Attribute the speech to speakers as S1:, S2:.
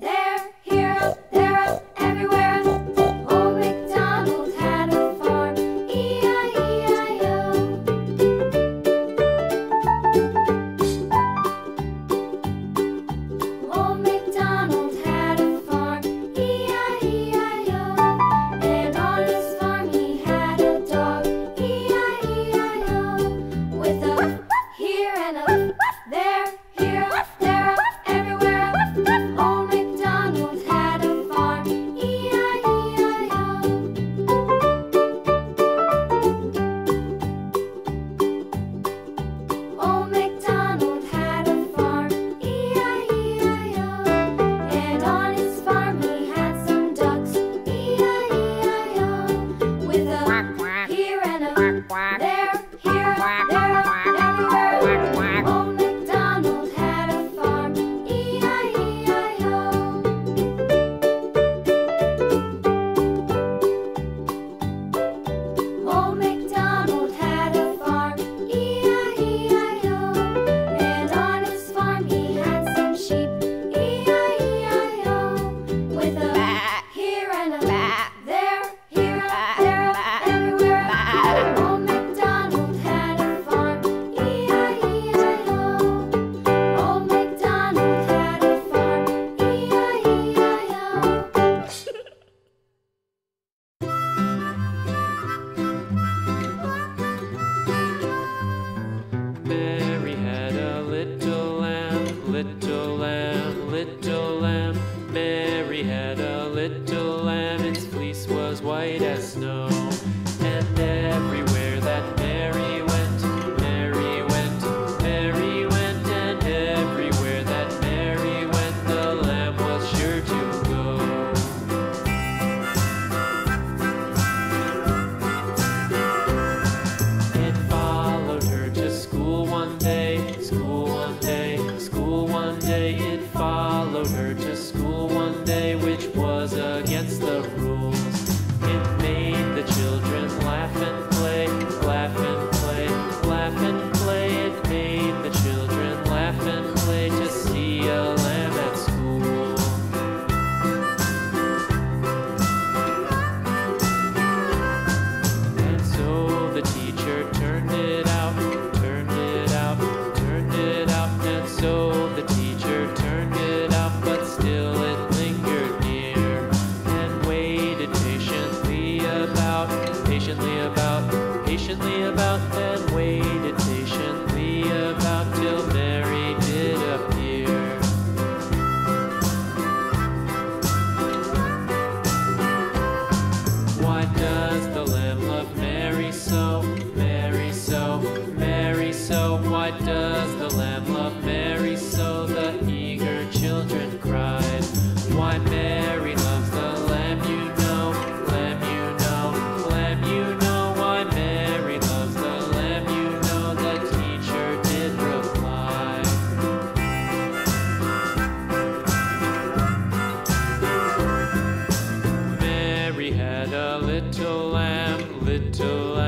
S1: Yeah. Its fleece was white as snow. Little.